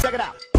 Check it out.